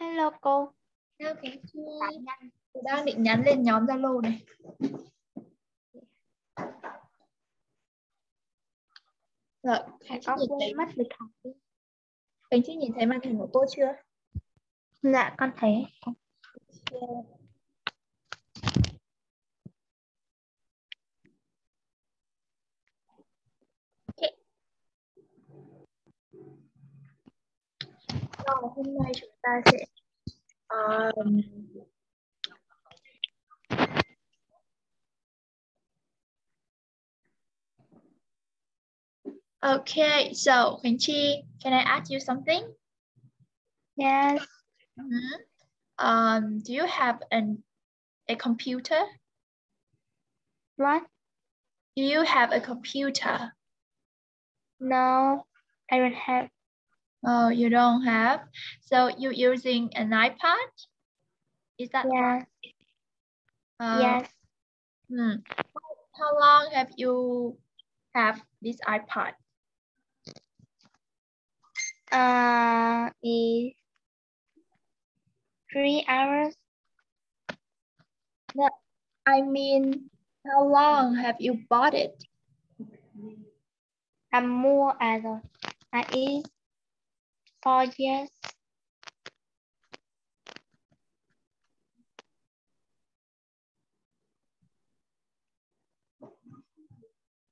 Hello cô. Hello Khánh Chi. Tôi đang định nhắn lên nhóm Zalo này. Rồi, Khánh Chi Có nhìn thấy mất lịch học. đi. Khánh Chi nhìn thấy màn hình của cô chưa? Dạ con thấy. Rồi, hôm nay chúng ta sẽ um, Okay, so Khánh Chi, can I ask you something? Yes. Mhm. Um, do you have an a computer? What? Do you have a computer? No, I don't have. Oh, you don't have. So you're using an iPad? Is that right? Yes. Uh, Yes. hmm. How long have you have this iPad? Uh, is three hours. No, I mean, how long have you bought it? À, mua à rồi. À, is four years.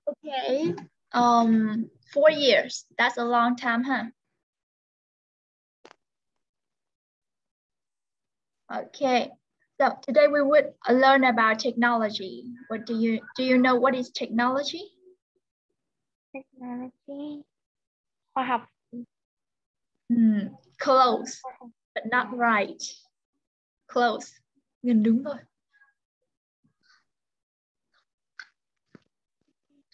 Okay. Um, four years. That's a long time, huh? Okay. So today we would learn about technology. What do you do you know what is technology? Technology. Khoa học. Hmm, close, but not right. Close. Gần đúng rồi.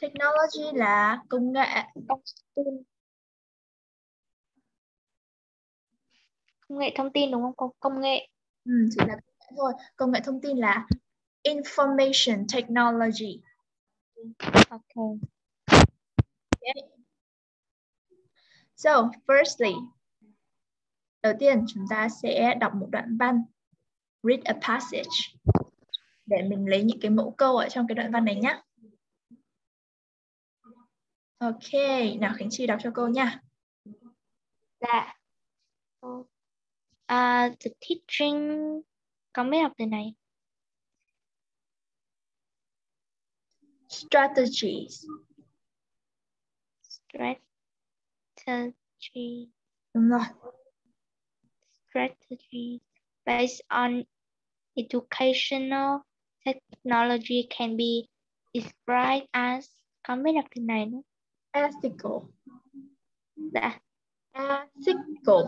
Technology là công nghệ. Công. Công nghệ thông tin đúng không cô? Công nghệ. Ừ, chỉ là công nghệ thôi. Công nghệ thông tin là information technology. Okay. Okay. So, firstly, đầu tiên chúng ta sẽ đọc một đoạn văn. Read a passage. Để mình lấy những cái mẫu câu ở trong cái đoạn văn này nhé. Ok, nào Khánh Chi đọc cho cô nha. Dạ. Uh, the teaching. Con biết đọc từ này. Strategies. Strategy. Đúng rồi. Strategies based on educational technology can be described as con biết đọc từ này nữa Ethical. dạ Ethical.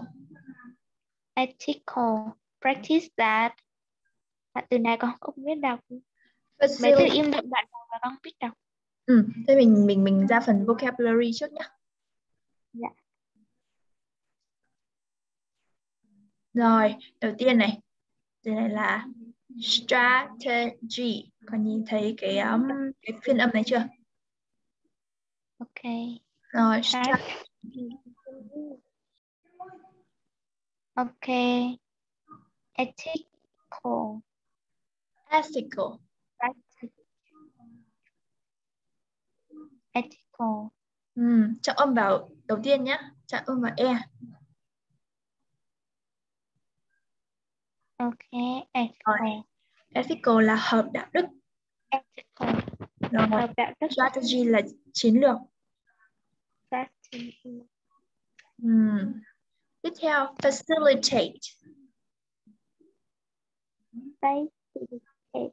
ethical practice that à, từ này con không biết đọc mấy từ im lặng đoạn đầu là con không biết đọc Ừ, thế mình mình mình ra phần vocabulary trước nhé. Dạ. Rồi, đầu tiên này. Từ này là strategy. Con nhìn thấy cái um, cái phiên âm này chưa? ok Rồi, Strat- strategy. ok ethical Ethical. ethical Ừ, trọng âm vào đầu tiên nhé. Trọng âm vào e. ok ethical Ethical là hợp đạo đức. ethical Rồi, hợp đạo đức strategy là chiến lược. strategy Ừm. Tiếp theo, facilitate. facilitate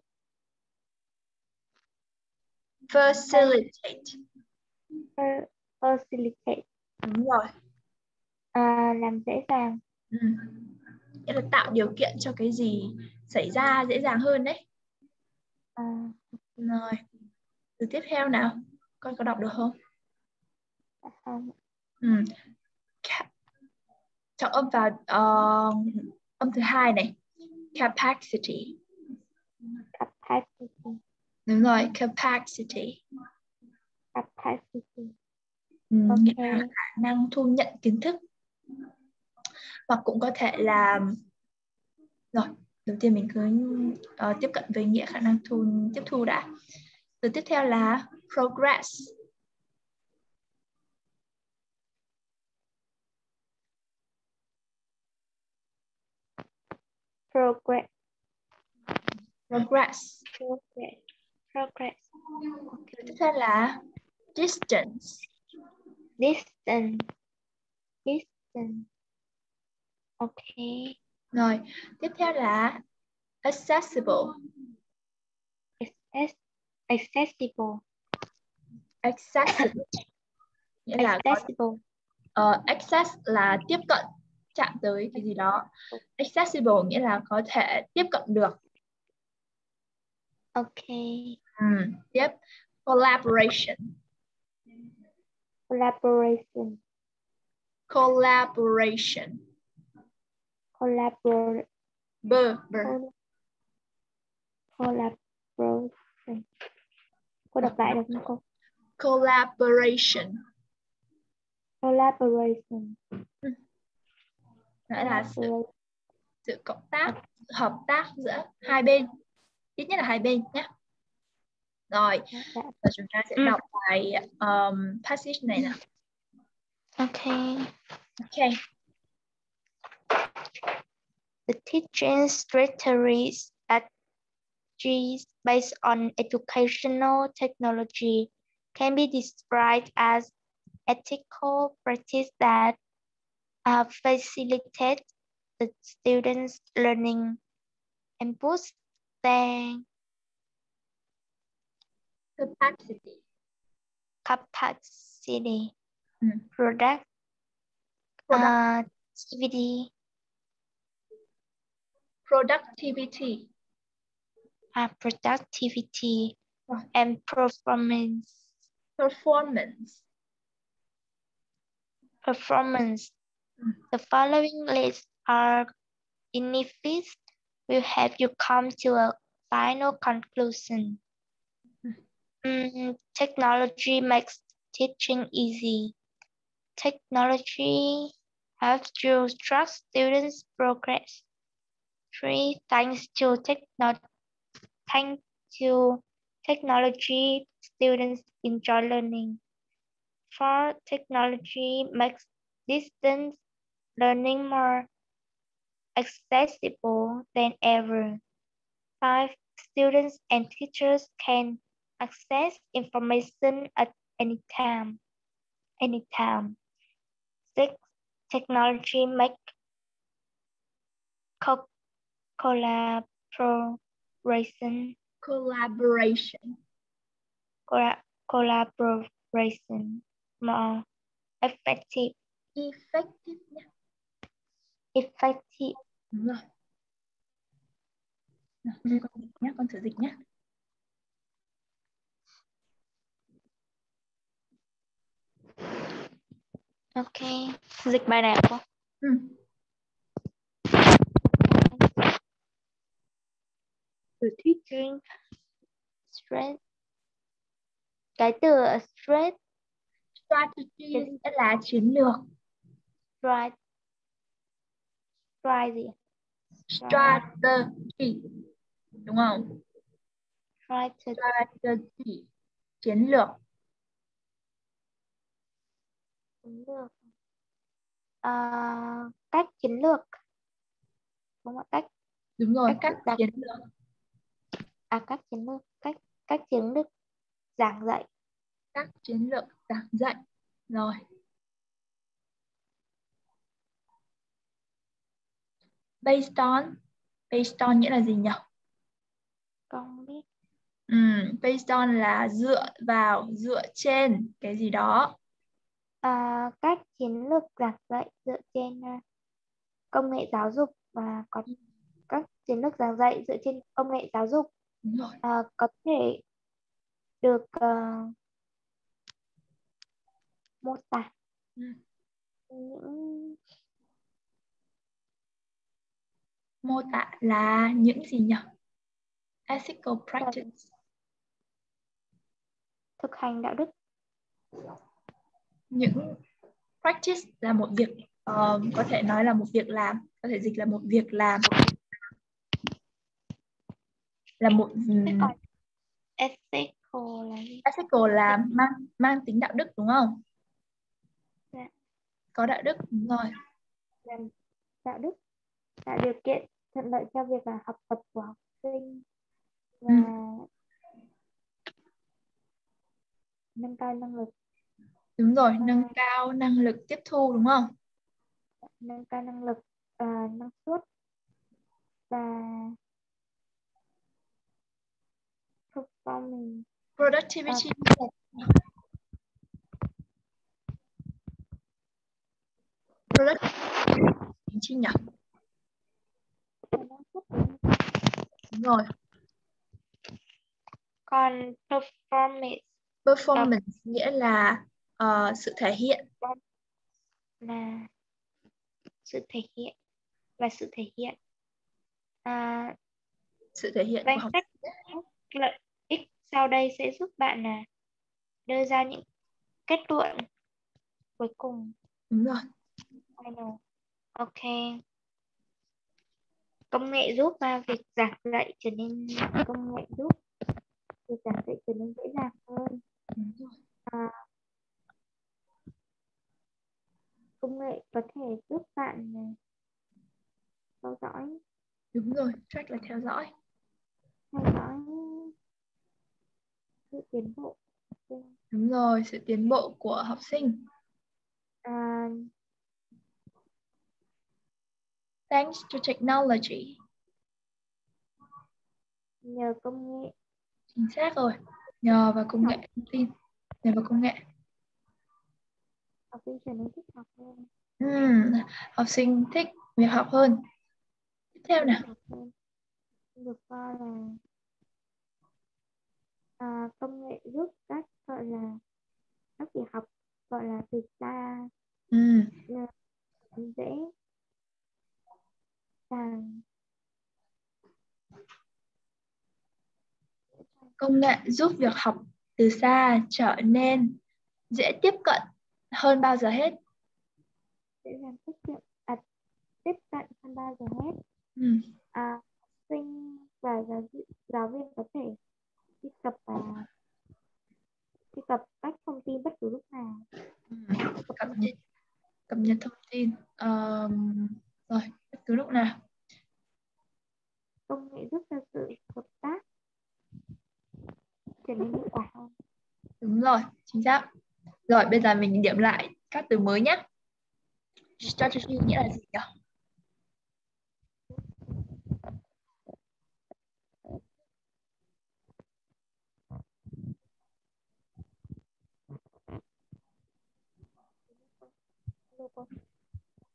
Facilitate. Fa- facilitate Đúng rồi. à, làm dễ dàng Ừm. Nghĩa là tạo điều kiện cho cái gì xảy ra dễ dàng hơn đấy. à, Rồi. Từ tiếp theo nào. Con có đọc được không? không Ừm. Ca- Trọng âm vào ờ, âm thứ hai này. Capacity. capacity Đúng rồi, capacity. capacity Ừm, Ok. nghĩa là khả năng thu nhận kiến thức. Hoặc cũng có thể là Rồi, đầu tiên mình cứ uh, tiếp cận với nghĩa khả năng thu tiếp thu đã. Từ tiếp theo là progress. Progress. Progress. Progress. Progress. Từ tiếp theo là distance. Distance. Distance. Okay. Rồi, tiếp theo là accessible. Access accessible. Accessible. Nghĩa là có Accessible. uh, access là tiếp cận chạm tới cái gì đó. Accessible nghĩa là có thể tiếp cận được. Okay. Ừ. Tiếp collaboration. Collaboration. Collaboration. Collabor B, B. collaboration. Cô đọc lại được không cô? Collaboration. Collaboration. Nghĩa là sự, Collaboration. sự cộng tác, hợp tác giữa hai bên. Ít nhất là hai bên nhé. Rồi, và chúng ta sẽ Ừ. đọc bài um, passage này nào. Okay. Ok. The teaching strategies strategies based on educational technology can be described as ethical practice that uh, facilitate the students' learning and boost their Capacity. capacity, Ừ. product, Product- activity, productivity. uh, productivity, Rồi. and performance. Performance. performance. Mm. The following list are benefits will help you come to a final conclusion. Mm, technology makes teaching easy. Technology helps you track students' progress. Three, thanks to techno thanks to technology, students enjoy learning. Four, technology makes distance learning more accessible than ever. Five, students and teachers can access information at any time. Anytime. Six, technology make collaboration Collaboration. colla- collaboration more effective Effective effective Đúng rồi. Nào, con dịch nhé, con thử dịch nhé. ok dịch bài này cô Ừ. the teaching stress cái từ stress Strategy sẽ là chiến lược. stress stress gì Strategy. Đúng không? Strategy. Chiến lược. chiến lược à, cách chiến lược đúng không cách Đúng rồi, Cách cách chiến lược. À cách chiến lược cách cách chiến lược giảng dạy Các chiến lược giảng dạy. Rồi. Based on. Based on nghĩa là gì nhỉ? không biết Ừ, based on là dựa vào, dựa trên cái gì đó. à, cách chiến lược giảng dạy dựa trên à, công nghệ giáo dục và có các chiến lược giảng dạy dựa trên công nghệ giáo dục Đúng rồi. à, có thể được à, mô tả Ừ. những Mô tả là những gì nhỉ? Ethical practice. thực hành đạo đức Những practice là một việc ờ, có thể nói là một việc làm, có thể dịch là một việc làm. Là một ethical là ethical là mang mang tính đạo đức đúng không? Dạ. Có đạo đức đúng rồi. Là đạo đức tạo điều kiện thuận lợi cho việc là học tập của học sinh và Ừ. nâng cao năng lực Đúng rồi, nâng À. cao năng lực tiếp thu đúng không? nâng cao năng lực à, năng suất và performing Productivity productivity chi nhỉ? đúng rồi. còn performance Performance nghĩa là ờ, sự thể hiện. là sự thể hiện và sự thể hiện à, Sự thể hiện của danh học sách lợi ích sau đây sẽ giúp bạn là đưa ra những kết luận cuối cùng Đúng rồi. final ok công nghệ giúp à, việc giảng dạy trở nên công nghệ giúp việc giảng dạy trở nên dễ dàng hơn Đúng rồi. công nghệ có thể giúp bạn à, theo dõi Đúng rồi. Track là theo dõi. Theo dõi sự tiến bộ Đúng rồi, sự tiến bộ của học sinh. à, Thanks to technology. nhờ công nghệ Chính xác rồi. Nhờ vào công nghệ thông tin. Nhờ vào công nghệ. học sinh trở nên thích học hơn Ừm, học sinh thích việc học hơn. Tiếp theo nào. Được coi là à, công nghệ giúp các gọi là các việc học gọi là từ xa Ừm, dễ dàng. Công nghệ giúp việc học từ xa trở nên dễ tiếp cận hơn bao giờ hết. dễ dàng tiếp cận à, tiếp cận hơn bao giờ hết. Ừm, à, sinh và giáo, viên- giáo viên có thể truy cập và truy cập các thông tin bất cứ lúc nào ừm, Cập nhật cập nhật thông tin Ờm, rồi bất cứ lúc nào. công nghệ giúp cho sự hợp tác trở nên hiệu quả hơn Đúng rồi, chính xác. Rồi bây giờ mình điểm lại các từ mới nhé. Strategy nghĩa là gì nhỉ?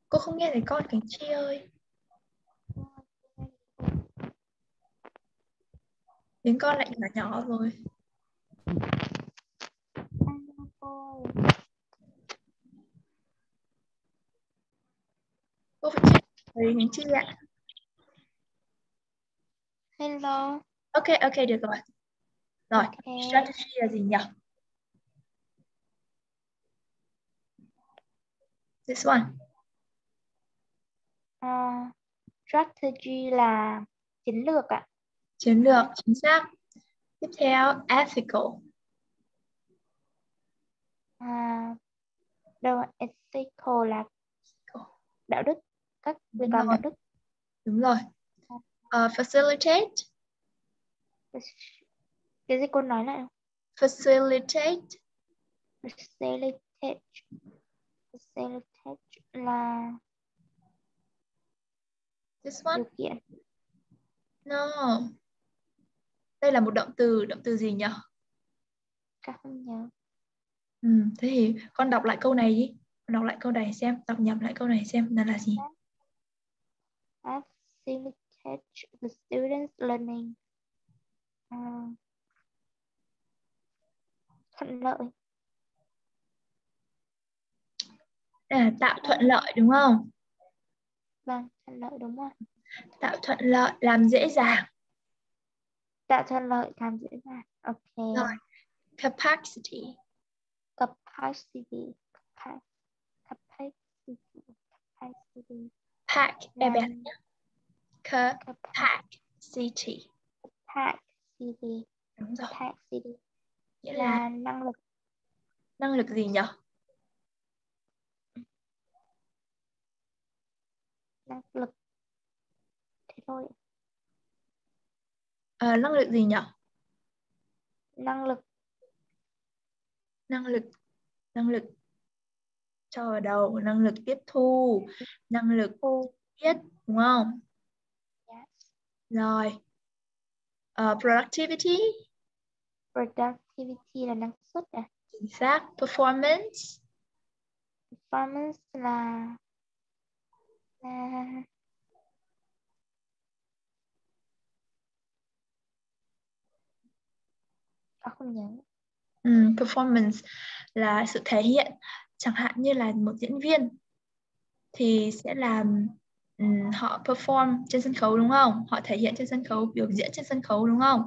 Cô không nghe thấy con Cảnh Chi ơi. Tiếng con lại nhỏ nhỏ rồi. Cô phải check thấy Cảnh Chi ạ. Hello. Ok, ok được rồi. Rồi, Ok. strategy là gì nhỉ? This one. À, strategy là chiến lược ạ. Chiến lược, chính xác. Tiếp theo, ethical. À, đâu ethical là đạo đức, các việc làm đạo đức. Đúng rồi. Ờ, facilitate. Cái gì cô nói lại không? Facilitate. Facilitate. Facilitate là This one. kiện. No. Đây là một động từ, động từ gì nhỉ? Không nhớ. Ừ, thế thì con đọc lại câu này đi. Con đọc lại câu này xem, đọc nhầm lại câu này xem là là gì? Facilitate the students learning. À, thuận lợi. Là tạo thuận lợi đúng không? Vâng, thuận lợi đúng rồi. Tạo thuận lợi, làm dễ dàng. Tạo thuận lợi làm dễ dàng. Ok. Rồi. Capacity. Capacity. Capa- Capacity. Capacity. Pack. Em nhé. capacity. Capacity. capacity đúng rồi capacity nghĩa là là năng lực năng lực gì nhỉ năng lực. Thế thôi. Ờ, năng lực gì nhỉ năng lực. Năng lực. Năng lực cho vào đầu năng lực tiếp thu năng lực biết đúng không? Yes. rồi. Ờ, productivity. Productivity là năng suất à chính xác. Performance. Performance là là à, không nhớ? Ừ, performance là sự thể hiện. Chẳng hạn như là một diễn viên thì sẽ làm ừm, họ perform trên sân khấu đúng không? Họ thể hiện trên sân khấu biểu diễn trên sân khấu đúng không?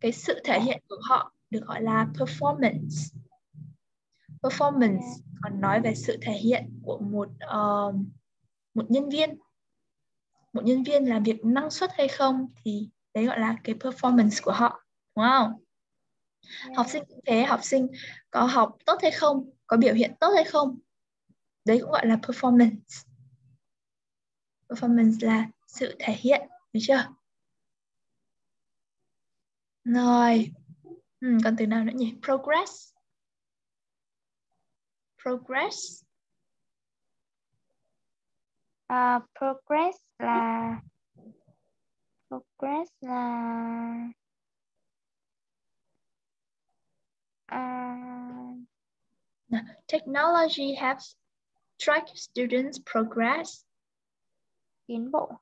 Cái sự thể hiện của họ được gọi là performance. Performance còn nói về sự thể hiện của một ờ, một nhân viên một nhân viên làm việc năng suất hay không thì đấy gọi là cái performance của họ đúng không? Học sinh cũng thế học sinh có học tốt hay không có biểu hiện tốt hay không đấy cũng gọi là performance. Performance là sự thể hiện được chưa? Rồi ừ, còn từ nào nữa nhỉ? Progress. Progress À, progress là progress là Nào, technology helps track students progress. tiến bộ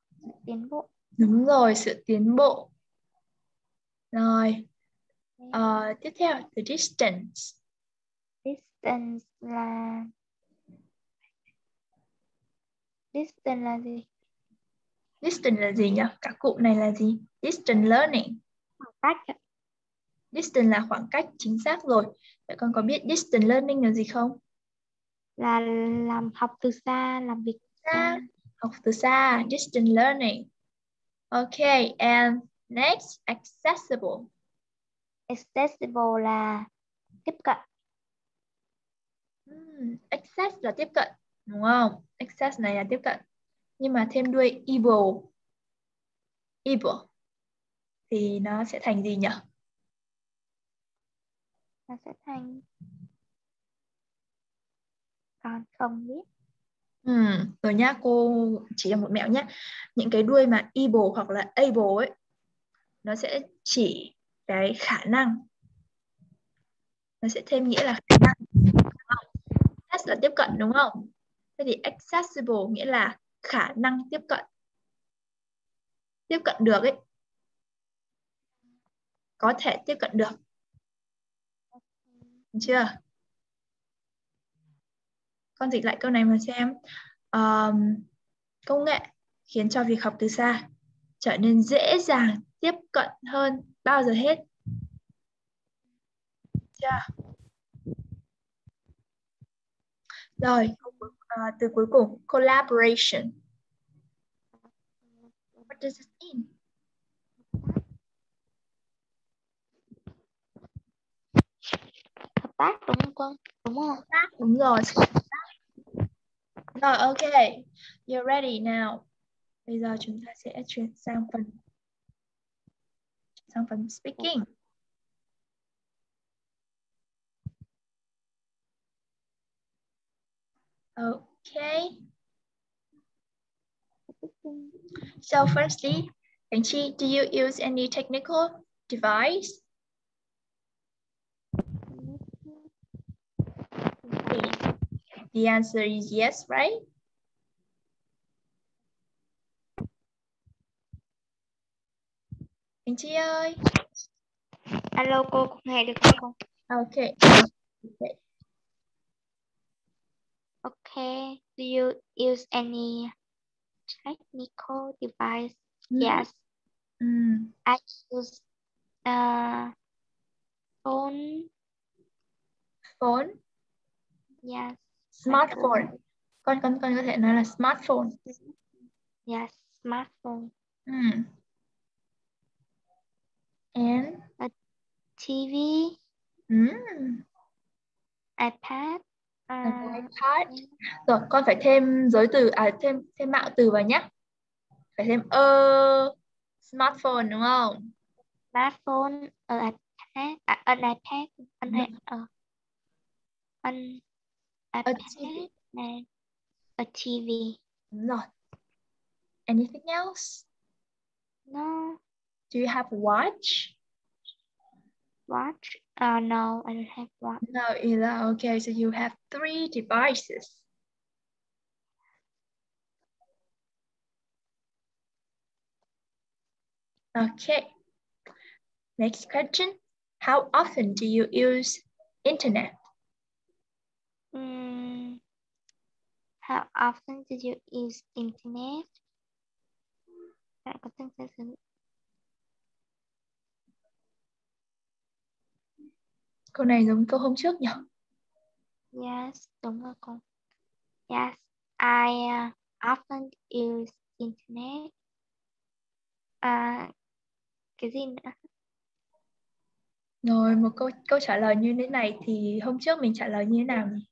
tiến bộ. Đúng rồi sự tiến bộ. Rồi ờ, tiếp theo the distance. Distance là distance là gì? Distance là gì nhỉ? Cả cụm này là gì? Distance learning khoảng cách distance là khoảng cách chính xác rồi. Vậy con có biết distance learning là gì không? Là làm học từ xa làm việc xa. Học từ xa. Distance learning. Okay and next accessible. Accessible là tiếp cận. Hmm, access là tiếp cận đúng không access này là tiếp cận nhưng mà thêm đuôi able able thì nó sẽ thành gì nhỉ nó sẽ thành còn không biết Ừ, rồi nhá, cô chỉ là một mẹo nhé. Những cái đuôi mà able hoặc là able ấy, nó sẽ chỉ cái khả năng. Nó sẽ thêm nghĩa là khả năng. Access là tiếp cận đúng không? Thế thì accessible nghĩa là khả năng tiếp cận. Tiếp cận được ấy. Có thể tiếp cận được. Được chưa? Con dịch lại câu này mà xem. Um, công nghệ khiến cho việc học từ xa trở nên dễ dàng tiếp cận hơn bao giờ hết. Chưa? Rồi, à, từ cuối cùng collaboration. What does it mean? hợp tác đúng không con đúng không Hợp tác, đúng rồi. Rồi, ok. You're ready now. Bây giờ chúng ta sẽ chuyển sang phần sang phần speaking. Okay. So firstly, Chi, do you use any technical device? The answer is yes, right? Chi ơi. alo cô nghe được không Okay. okay. Okay. Do you use any technical device? Mhm. yes. Mm. I use uh phone. Phone, yes. Smartphone. Con con con có thể nói là smartphone. yes smartphone. Mm. And? A TV, Mm, iPad, an uh, iPad. Rồi, con phải thêm giới từ à thêm thêm mạo từ vào nhé. Phải thêm ơ smartphone đúng không? smartphone, a iPad, à, an iPad, an, an A TV. and a TV. Đúng rồi. Anything else? No, Do you have a watch? watch. Uh, no, I don't have one. No, either. Okay, so you have three devices. Okay. Next question. How often do you use internet? Mm, how often did you use internet? Câu này giống câu hôm trước nhỉ? Yes, đúng rồi con. Yes, I uh, often use internet. À, cái gì nữa? Rồi một câu câu trả lời như thế này thì hôm trước mình trả lời như thế nào nhỉ?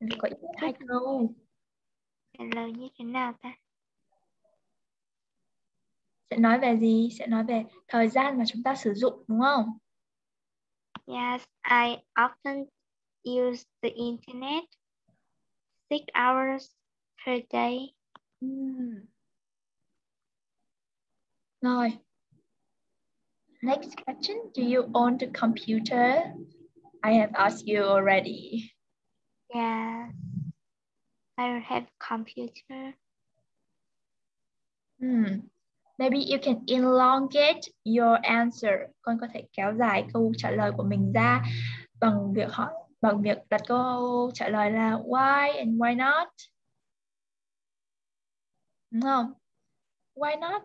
Mình phải có ít hai câu. Trả lời như thế nào ta? Sẽ nói về gì? Sẽ nói về thời gian mà chúng ta sử dụng đúng không? Yes, I often use the internet six hours per day. Ừm. Rồi. Next question. Do you own the computer? I have asked you already. Yes, I have computer. Hmm. Maybe you can elongate your answer. Con có thể kéo dài câu trả lời của mình ra bằng việc hỏi bằng việc đặt câu trả lời là why and why not. Đúng không? Why not?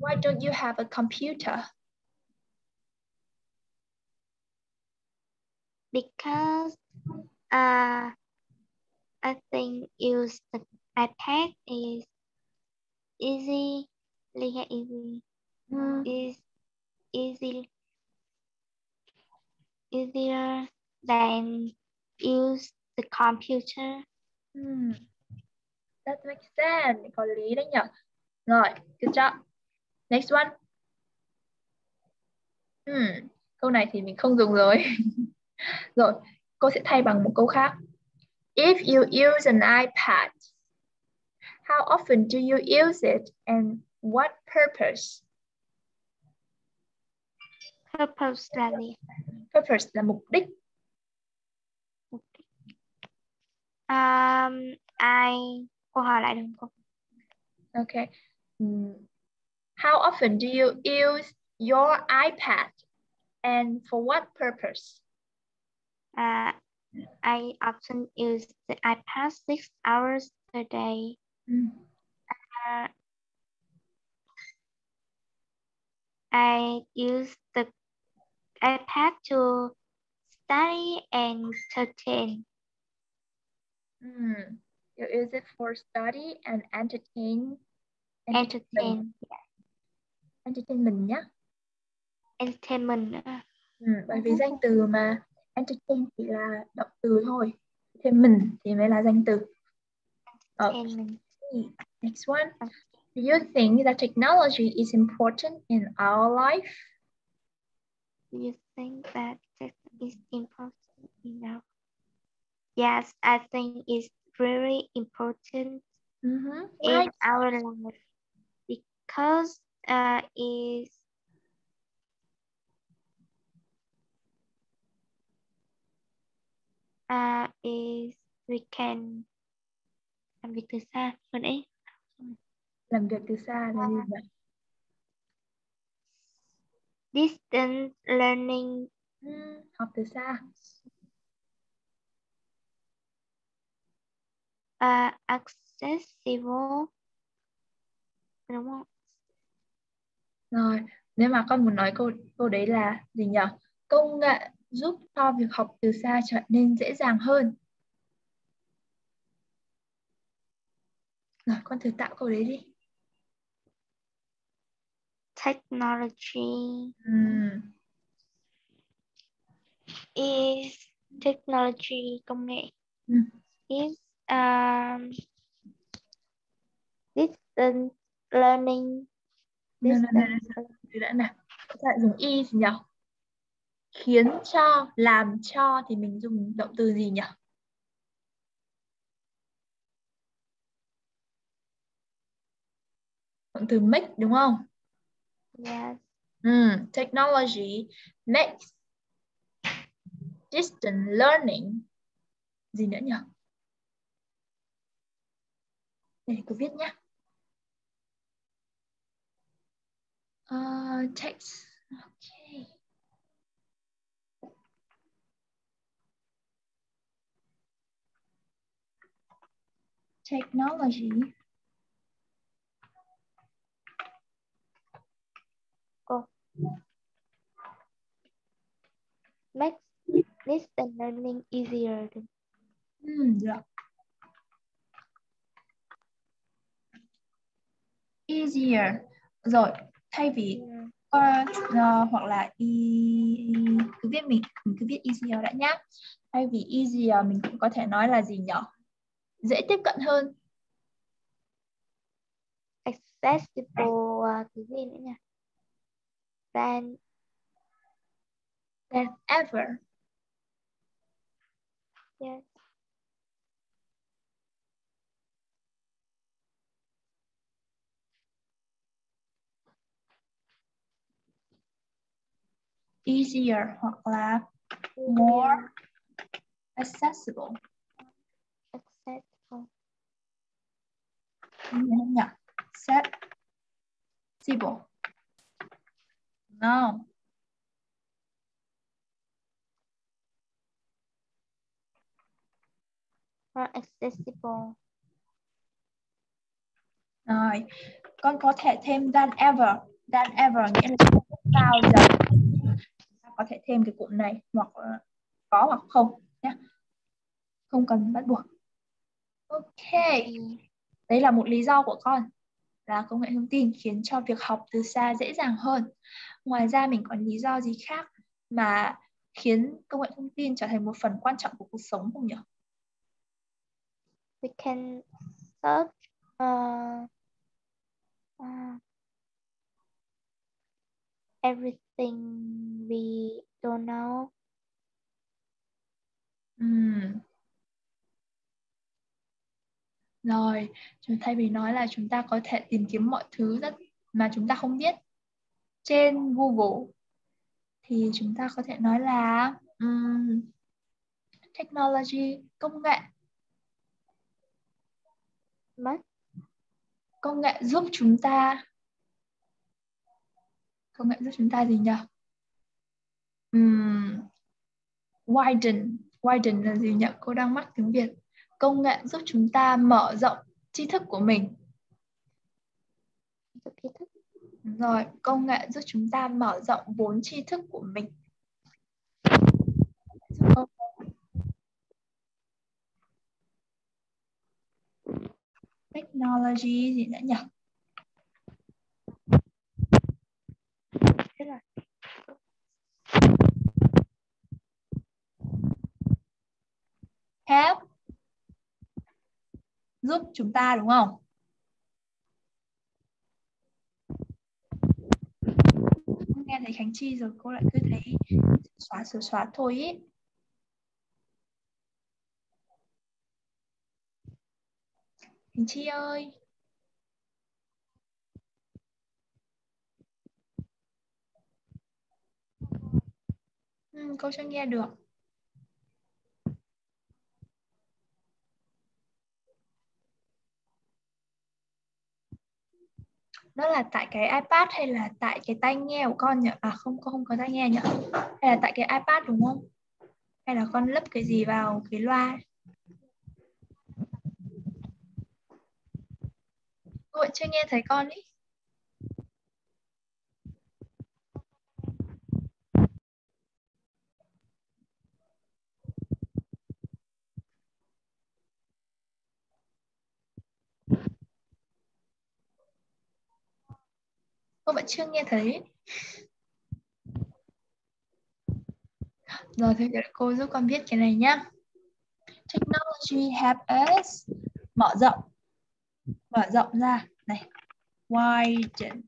Why don't you have a computer? because uh, I think use the iPad is easy, easy, Hmm. is easy, easier than use the computer. Hmm. That makes sense. Có lý đấy nhỉ? Rồi, good job. Next one. Hmm. Câu này thì mình không dùng rồi. rồi, cô sẽ thay bằng một câu khác. If you use an iPad, how often do you use it and what purpose? Purpose là gì? Purpose là mục đích. Um, I cô hỏi lại được không? Okay. How often do you use your iPad and for what purpose? Uh, I often use the iPad six hours a day. Hmm. Uh, I use the iPad to study and entertain. Hmm. You use it for study and entertain. Entertain. Entertainment nhé. Entertainment. Ừ, bởi vì danh từ mà entertain chỉ là động từ thôi. Thêm mình thì mới là danh từ. Entertainment. Next one. Do you think that technology is important in our life? Do you think that tech is important enough? Yes, I think it's really important Mhm. in Why? our life because uh, is uh, is we can làm việc từ xa Làm việc từ xa là gì vậy? distance learning Ừ, học từ xa. uh, accessible đúng không? Rồi, nếu mà con muốn nói câu câu đấy là gì nhỉ? Công nghệ giúp cho việc học từ xa trở nên dễ dàng hơn. Rồi, con thử tạo câu đấy đi. Technology Ừm. is technology công nghệ Ừ. is um, distance learning No, no, no, no, distance no. Lại dùng is nhỉ? Khiến cho, làm cho thì mình dùng động từ gì nhỉ? Động từ make đúng không? Yes Mm, technology makes distance learning gì nữa nhỉ? Đây tôi viết nhé. Uh, text. Okay. Technology makes distance learning easier Ừ, được. Easier. Rồi, thay vì Mm, uh, uh, hoặc là e, cứ viết mình mình cứ viết easier đã nhá. Thay vì easier mình cũng có thể nói là gì nhỉ? Dễ tiếp cận hơn. accessible uh, cái gì nữa nhỉ than Than ever. yes Easier easier, more accessible. accessible nhỉ? Accessible. No. more accessible Rồi, con có thể thêm than ever. Than ever nghĩa là bao giờ. Có thể thêm cái cụm này hoặc có hoặc không nhé. Không cần bắt buộc. Ok, Mm, đấy là một lý do của con là công nghệ thông tin khiến cho việc học từ xa dễ dàng hơn. Ngoài ra mình còn lý do gì khác mà khiến công nghệ thông tin trở thành một phần quan trọng của cuộc sống không nhỉ? we can search uh, uh, everything we don't know Ừm. Rồi, chúng thay vì nói là chúng ta có thể tìm kiếm mọi thứ rất mà chúng ta không biết trên Google thì chúng ta có thể nói là ừm, technology công nghệ mất công nghệ giúp chúng ta công nghệ giúp chúng ta gì nhỉ? Ừm, widen widen là gì nhỉ? Cô đang mắc tiếng Việt. Công nghệ giúp chúng ta mở rộng tri thức của mình. Rồi, công nghệ giúp chúng ta mở rộng vốn tri thức của mình. Technology gì nữa nhỉ? thế là Help giúp chúng ta đúng không? Không nghe thấy Khánh Chi rồi cô lại cứ thấy xóa xóa xóa thôi ý. Khánh Chi ơi. Ừ, cô chưa nghe được. Đó là tại cái iPad hay là tại cái tai nghe của con nhỉ? À không, con không có tai nghe nhỉ? Hay là tại cái iPad đúng không? Hay là con lấp cái gì vào cái loa? Cô chưa nghe thấy con ý. Cô vẫn chưa nghe thấy. Rồi thì cô giúp con viết cái này nhá. Technology help us. Mở rộng. Mở rộng ra. Này, widen.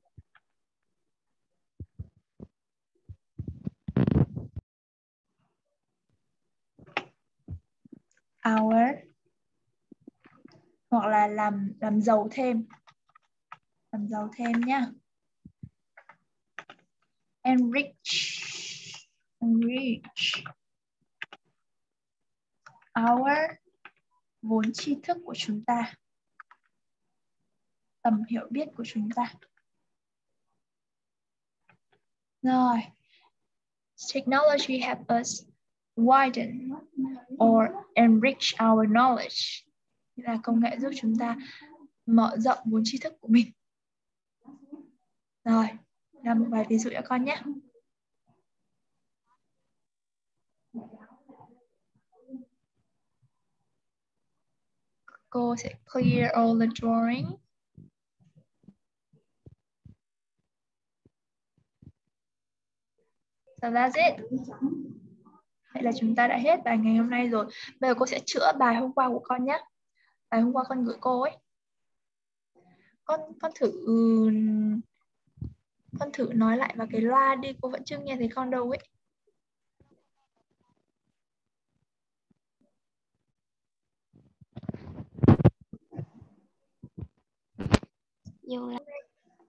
Our, hoặc là làm làm giàu thêm. Làm giàu thêm nhá enrich. Enrich. Our vốn tri thức của chúng ta. Tầm hiểu biết của chúng ta. Rồi. Technology help us widen or enrich our knowledge. Là công nghệ giúp chúng ta mở rộng vốn tri thức của mình. Rồi làm một vài ví dụ cho con nhé cô sẽ clear all the drawing So that's it. Vậy là chúng ta đã hết bài ngày hôm nay rồi. Bây giờ cô sẽ chữa bài hôm qua của con nhé. Bài hôm qua con gửi cô ấy. Con con thử con thử nói lại vào cái loa đi, cô vẫn chưa nghe thấy con đâu ấy. Nhiều lắm.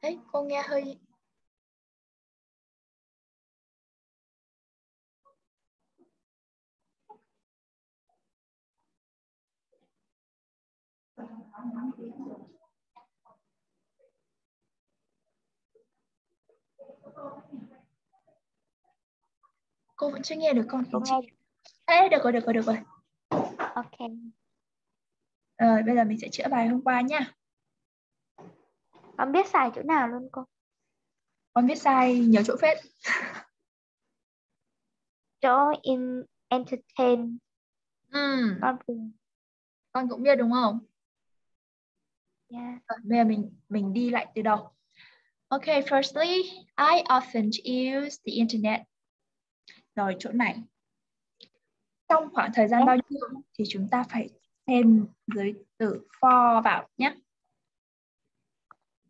Đấy, cô nghe hơi cô vẫn chưa nghe được con Cô chị Ê, được rồi được rồi được rồi ok. rồi bây giờ mình sẽ chữa bài hôm qua nhá Con biết sai chỗ nào luôn cô? con viết sai nhiều chỗ phết Chỗ in entertain ừ, con cùng con cũng biết đúng không yeah. Rồi, bây giờ mình mình đi lại từ đầu Okay, firstly, I often use the internet. Rồi chỗ này. Trong khoảng thời gian bao nhiêu thì chúng ta phải thêm giới từ for vào nhé.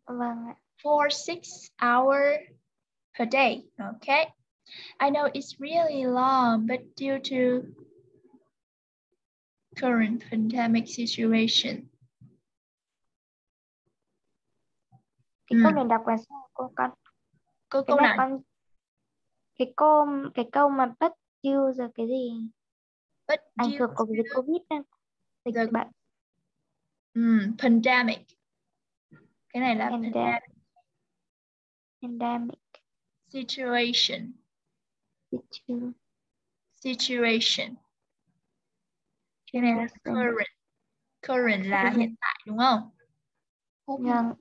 Vâng ạ. For six hours per day. Okay. I know it's really long, but due to current pandemic situation, Cái Ừ. câu này đọc là sao cô con? Cái câu này con cái câu cái câu mà bất use cái gì but ảnh hưởng của dịch covid này. dịch the bệnh ừm, pandemic. Cái này là Pandemic. pandemic pandemic situation. situ- situation. Cái này là current. Current là Current. hiện tại đúng không? vâng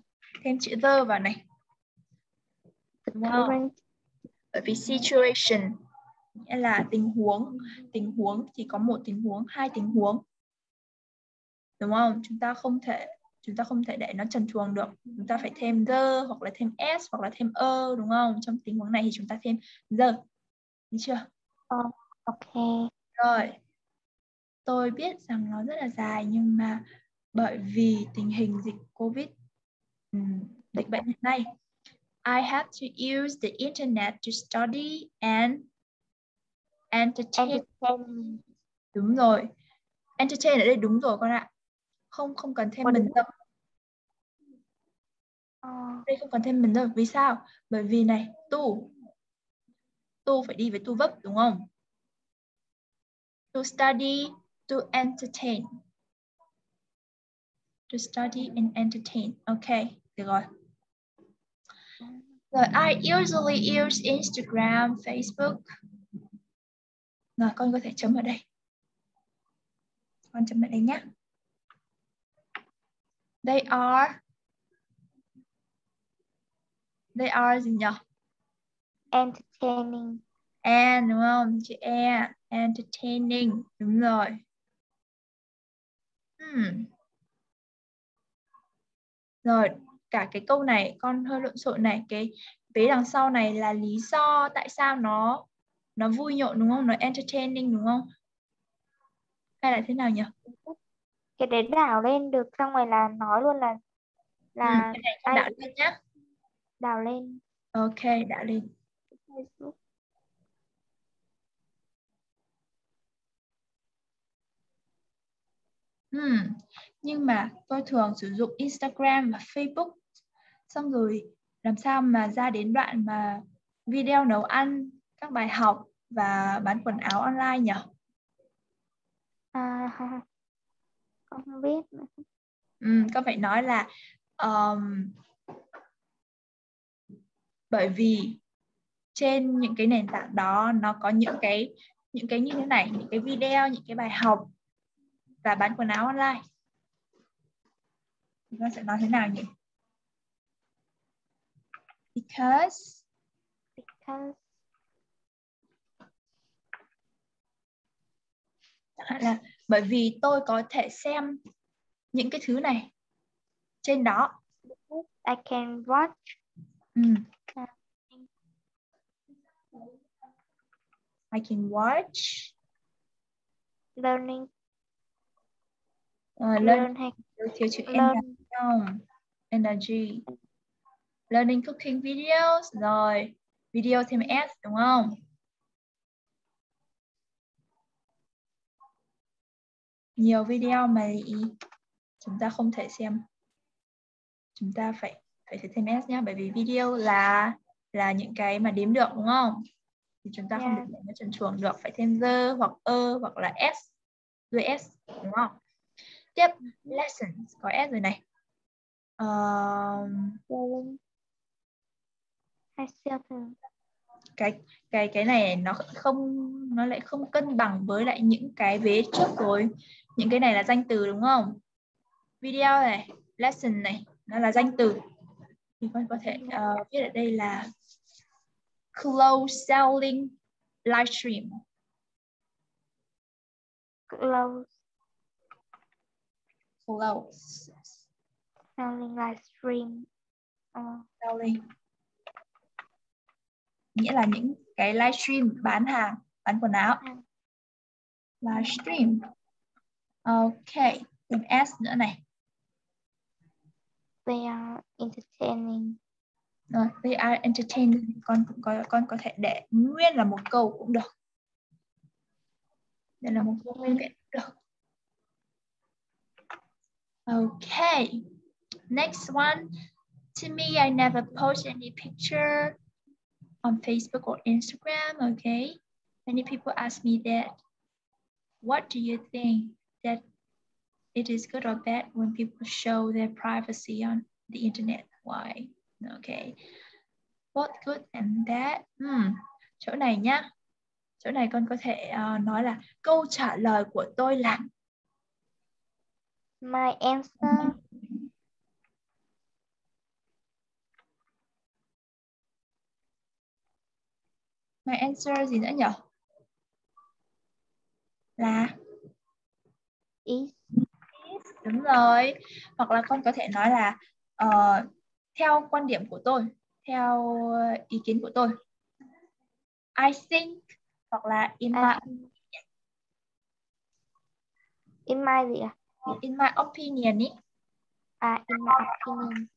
Thêm chữ the vào này. Đúng không? Bởi vì situation nghĩa là tình huống. Tình huống thì có một tình huống, hai tình huống. Đúng không? Chúng ta không thể chúng ta không thể để nó trần truồng được. Chúng ta phải thêm the hoặc là thêm s hoặc là thêm ơ đúng không? Trong tình huống này thì chúng ta thêm the. Được chưa? ok Rồi, tôi biết rằng nó rất là dài nhưng mà bởi vì tình hình dịch Covid, dịch bệnh hiện nay, I have to use the internet to study and entertain. entertain Đúng rồi. Entertain ở đây đúng rồi con ạ. Không không cần thêm mình đâu. Đây không cần thêm mình đâu. Vì sao? Bởi vì này, tu. Tu phải đi với tu vấp đúng không? To study, to entertain. To study and entertain. Ok, được rồi. Rồi, I usually use Instagram, Facebook. Rồi, con có thể chấm ở đây. Con chấm ở đây nhé. They are They are gì nhỉ? entertaining And đúng không? Chữ E. Entertaining. Đúng rồi. Hmm. Rồi, cả cái câu này con hơi lộn xộn này. Cái vế đằng sau này là lý do tại sao nó nó vui nhộn đúng không? Nó entertaining đúng không? Hay là thế nào nhỉ? Cái đấy đảo lên được xong rồi là nói luôn là là ừ, cái này đảo lên nhá. Đảo lên. Ok đảo lên. Facebook Hmm. Nhưng mà tôi thường sử dụng Instagram và Facebook xong rồi làm sao mà ra đến đoạn mà video nấu ăn, các bài học và bán quần áo online nhỉ? à, con không biết. Ừ, con phải nói là um, bởi vì trên những cái nền tảng đó nó có những cái những cái như thế này, những cái video, những cái bài học và bán quần áo online. Thì con sẽ nói thế nào nhỉ? Because because chẳng hạn là bởi vì tôi có thể xem những cái thứ này trên đó. I can watch Ừ. I can watch learning uh, learn hay thiếu chữ N learn không? Energy. Learning cooking videos rồi video thêm S đúng không? Nhiều video mà chúng ta không thể xem. Chúng ta phải phải thêm S nhé bởi vì video là là những cái mà đếm được đúng không? Thì chúng ta không Yeah. được để nó trần truồng được, phải thêm the hoặc ơ hoặc là S, dưới S đúng không? Tiếp lessons. Có S rồi này. Um, cái cái cái này nó không nó lại không cân bằng với lại những cái vế trước rồi. Những cái này là danh từ đúng không? Video này lesson này nó là danh từ. Thì con có thể uh, viết ở đây là close selling livestream. Close close selling livestream Ờ, selling nghĩa là những cái livestream bán hàng bán quần áo Ừ. livestream ok thêm s nữa này they are entertaining Rồi, they are entertaining. Con cũng có con có thể để nguyên là một câu cũng được. Đây là một câu nguyên vẹn được. Okay. Next one. To me, I never post any picture on Facebook or Instagram. Okay. Many people ask me that. What do you think that it is good or bad when people show their privacy on the internet? Why? Okay. Both good and bad. Hmm. Chỗ này nhá. Chỗ này con có thể uh, nói là câu trả lời của tôi là my answer my answer gì nữa nhỉ? Là is đúng rồi. Hoặc là con có thể nói là ờ, theo quan điểm của tôi, theo ý kiến của tôi. I think hoặc là in my in my gì à in my opinion ý. à ah, in my opinion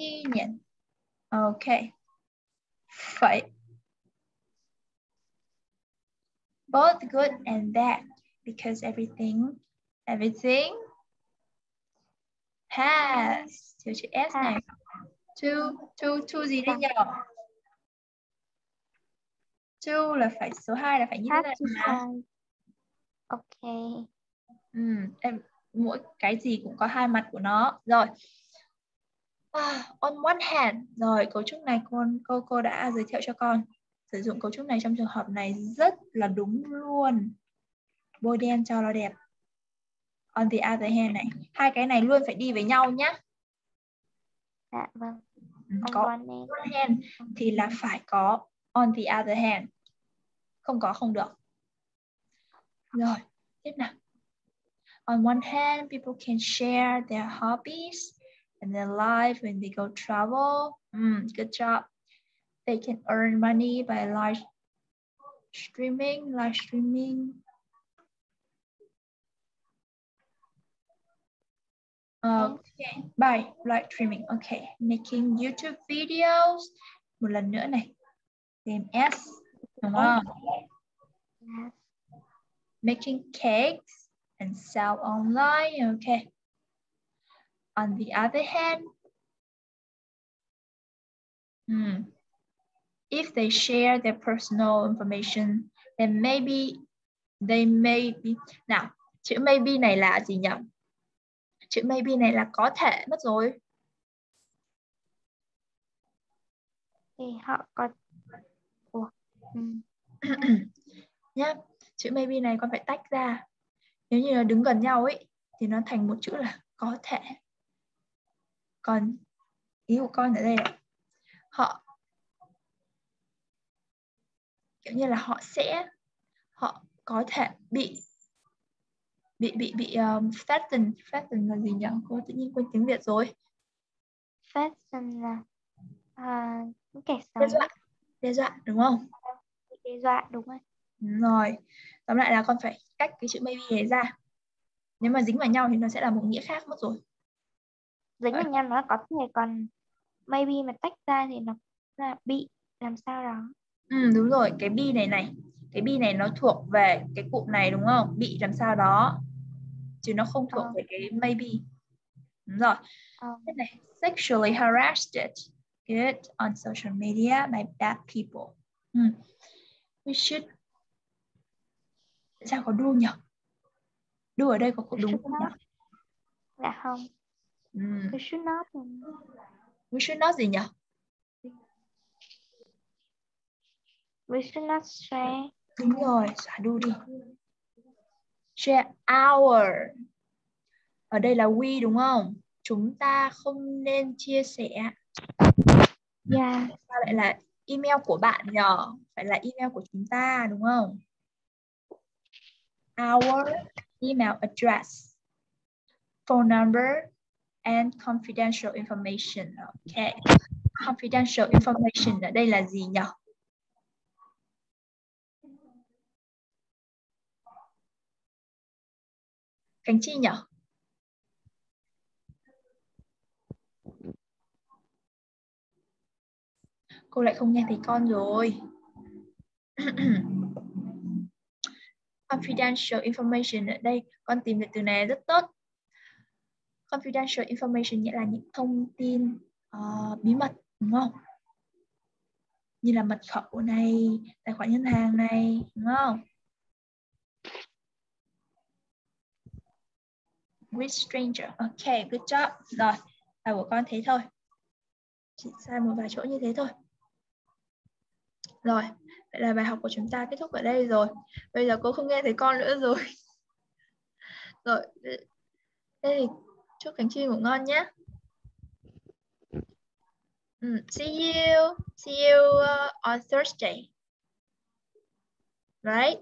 opinion. Okay. Phải. Both good and bad because everything everything has chữ S. To to to gì? To là phải số 2 là phải như thế này sign ok Ừ, em mỗi cái gì cũng có hai mặt của nó. Rồi. À, on one hand, rồi cấu trúc này con cô cô đã giới thiệu cho con. Sử dụng cấu trúc này trong trường hợp này rất là đúng luôn. Bôi đen cho nó đẹp. On the other hand này, hai cái này luôn phải đi với nhau nhá. dạ vâng on có hand one hand thì là phải có on the other hand. Không có không được. Rồi, tiếp nào. On one hand, people can share their hobbies and then live when they go travel. Mm, good job. They can earn money by live streaming, live streaming. Okay, by live streaming. Okay, making YouTube videos. Một lần nữa này. Thêm S, đúng không? Yes. Making cakes and sell online. Okay. On the other hand, hmm, if they share their personal information, then maybe they may be. Nào, chữ maybe này là gì nhỉ? Chữ maybe này là có thể mất rồi. Thì họ có. Nhá, chữ maybe này con phải tách ra. Nếu như nó đứng gần nhau ấy thì nó thành một chữ là có thể. Còn ý của con ở đây là họ kiểu như là họ sẽ họ có thể bị bị bị bị um, fatten fatten là gì nhỉ? Cô tự nhiên quên tiếng việt rồi. Fashion là những kẻ đe xấu dọa. Đe dọa đúng không đe dọa đúng rồi. đúng rồi tóm lại là con phải cách cái chữ maybe này ra nếu mà dính vào nhau thì nó sẽ là một nghĩa khác mất rồi Dính vào nhau nó có thể còn maybe mà tách ra thì nó là bị làm sao đó. ừ, đúng rồi cái be này này cái be này nó thuộc về cái cụm này đúng không bị làm sao đó chứ nó không thuộc Ờ. về cái maybe đúng rồi Ờ. Thế này, sexually harassed good on social media by bad people. Hmm. We should sao có do nhỉ? Do ở đây có đúng không nhỉ? Dạ không. Hmm. We should not. We should not gì nhỉ? We should not share. Đúng rồi, xóa do đi. Share our. Ở đây là we đúng không? Chúng ta không nên chia sẻ. Yeah. Sao lại là email của bạn nhờ? Phải là email của chúng ta đúng không? Our email address, phone number, and confidential information. Okay. Confidential information ở đây là gì nhỉ? Cánh chi nhỉ? Cô lại không nghe thấy con rồi. Confidential information ở đây con tìm được từ này rất tốt. Confidential information nghĩa là những thông tin uh, bí mật đúng không? Như là mật khẩu này, tài khoản ngân hàng này, đúng không? With stranger. Ok, good job. Rồi, bài của con thế thôi. Chỉ sai một vài chỗ như thế thôi. Rồi, vậy là bài học của chúng ta kết thúc ở đây rồi. Bây giờ cô không nghe thấy con nữa rồi. Rồi, đây thì chúc Khánh Chi ngủ ngon nhé. Ừ, see you. See you uh, on Thursday. Right?